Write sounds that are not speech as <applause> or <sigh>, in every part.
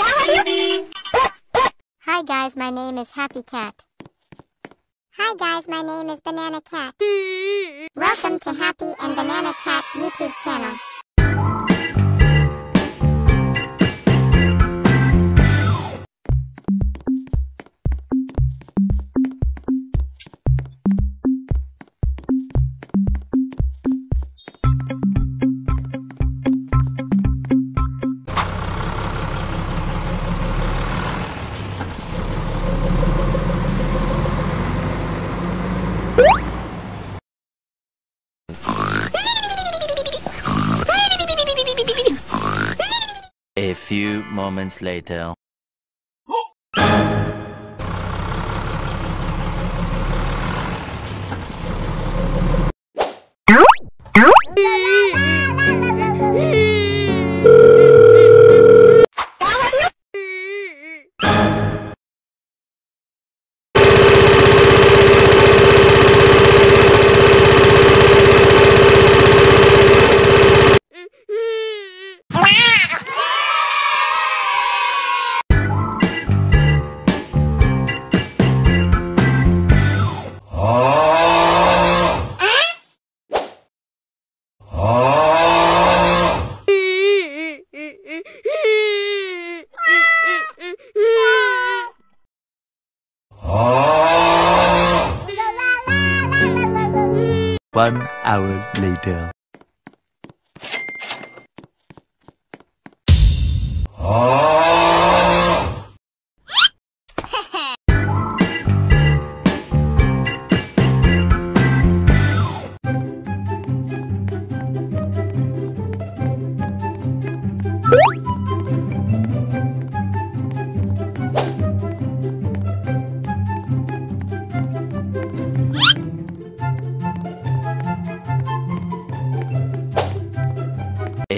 Hi guys, my name is Happy Cat. Hi guys, my name is Banana Cat. <laughs> Welcome to Happy and Banana Cat YouTube channel. Moments later. One hour later. Ah.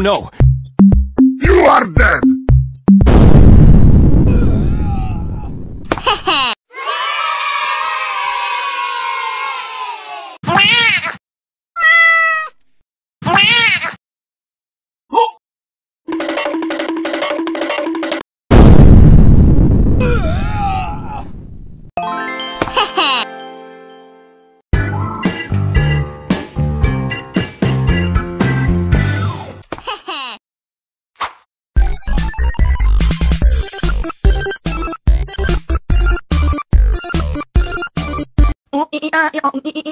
No! You are dead!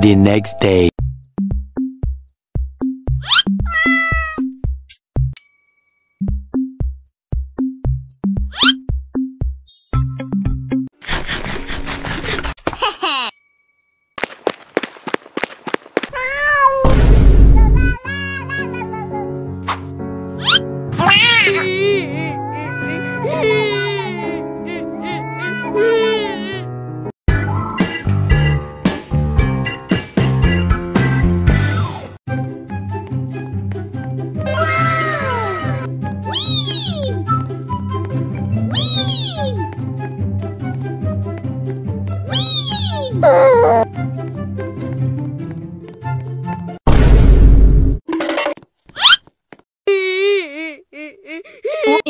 The next day.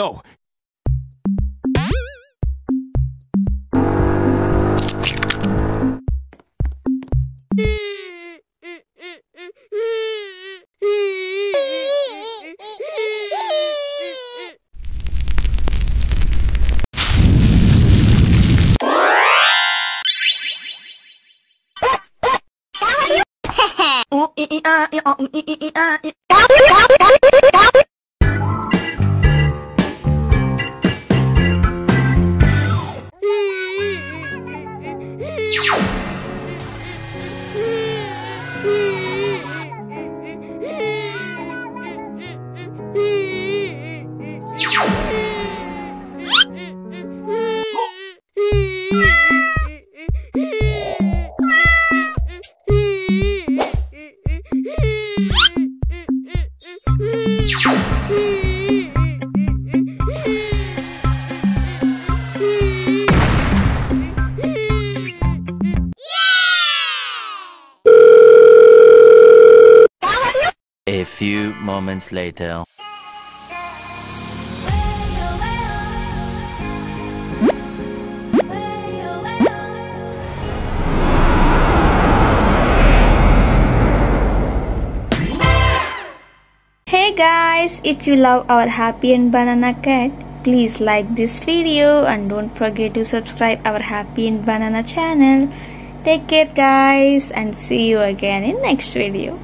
no. Oh, e e a e oh, e e a e. A few moments later. Hey guys, if you love our Happy and Banana Cat, please like this video and don't forget to subscribe our Happy and Banana channel. Take care guys and see you again in next video.